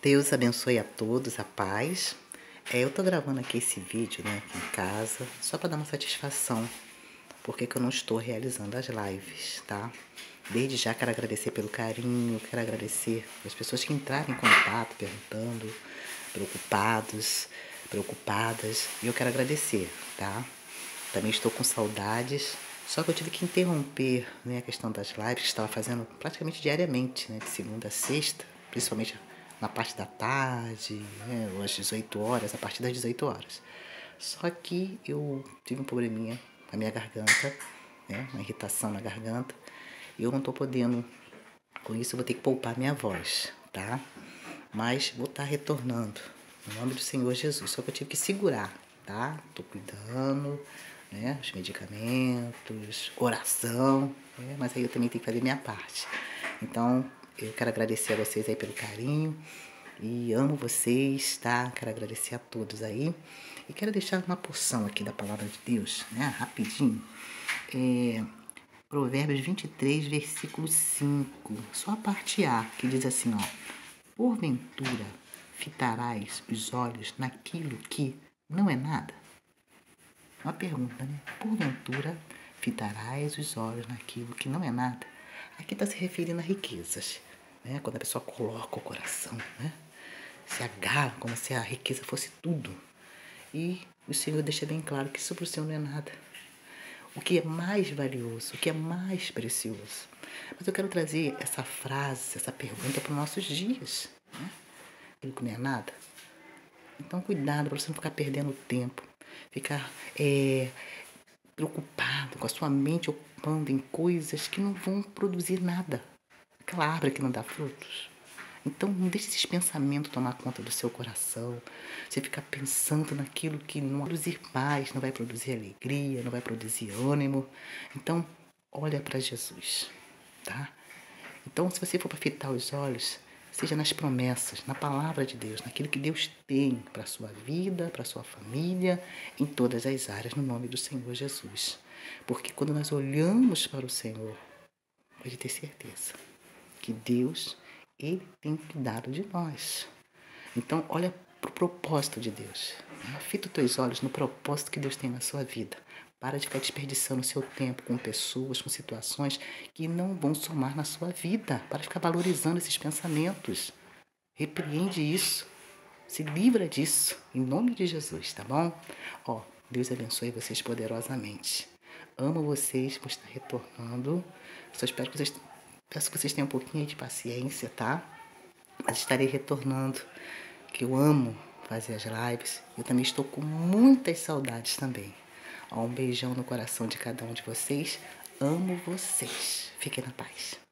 Deus abençoe a todos, a paz. É, eu tô gravando aqui esse vídeo, né, aqui em casa, só para dar uma satisfação, porque que eu não estou realizando as lives, tá? Desde já quero agradecer pelo carinho, quero agradecer as pessoas que entraram em contato, perguntando, preocupados, preocupadas, e eu quero agradecer, tá? Também estou com saudades, só que eu tive que interromper né, a questão das lives que estava fazendo praticamente diariamente, né, de segunda a sexta, principalmente na parte da tarde, né, às 18 horas, a partir das 18 horas. Só que eu tive um probleminha na minha garganta, né, uma irritação na garganta, e eu não tô podendo, com isso eu vou ter que poupar minha voz, tá? Mas vou estar tá retornando, no nome do Senhor Jesus, só que eu tive que segurar, tá? Tô cuidando, né, os medicamentos, oração, né, mas aí eu também tenho que fazer minha parte. Então, eu quero agradecer a vocês aí pelo carinho e amo vocês, tá? Quero agradecer a todos aí. E quero deixar uma porção aqui da palavra de Deus, né? Rapidinho. É, Provérbios 23, versículo 5. Só a parte A, que diz assim, ó. Porventura fitarás os olhos naquilo que não é nada? Uma pergunta, né? Porventura fitarás os olhos naquilo que não é nada? Aqui está se referindo a riquezas né? Quando a pessoa coloca o coração, né? Se agarra como se a riqueza fosse tudo. E o Senhor deixa bem claro que isso para o Senhor não é nada. O que é mais valioso, o que é mais precioso. Mas eu quero trazer essa frase, essa pergunta para os nossos dias. Né? Aquilo que não é nada. Então, cuidado para você não ficar perdendo tempo, ficar é, preocupado com a sua mente ocupando em coisas que não vão produzir nada aquela árvore que não dá frutos. Então não deixe esses pensamentos tomar conta do seu coração. Você ficar pensando naquilo que não vai produzir paz, não vai produzir alegria, não vai produzir ânimo. Então, olha para Jesus, tá? Então, se você for para fitar os olhos, seja nas promessas, na palavra de Deus, naquilo que Deus tem para a sua vida, para a sua família, em todas as áreas, no nome do Senhor Jesus. Porque quando nós olhamos para o Senhor, pode ter certeza que Deus ele tem cuidado de nós. Então, olha para o propósito de Deus. Fita os teus olhos no propósito que Deus tem na sua vida. Para de ficar desperdiçando o seu tempo com pessoas, com situações que não vão somar na sua vida. Para de ficar valorizando esses pensamentos. Repreende isso. Se livra disso. Em nome de Jesus, tá bom? Ó, Deus abençoe vocês poderosamente. Amo vocês, vou estar retornando. Só espero que vocês Peço que vocês tenham um pouquinho de paciência, tá? Mas estarei retornando, que eu amo fazer as lives. Eu também estou com muitas saudades também. Um beijão no coração de cada um de vocês. Amo vocês. Fiquem na paz.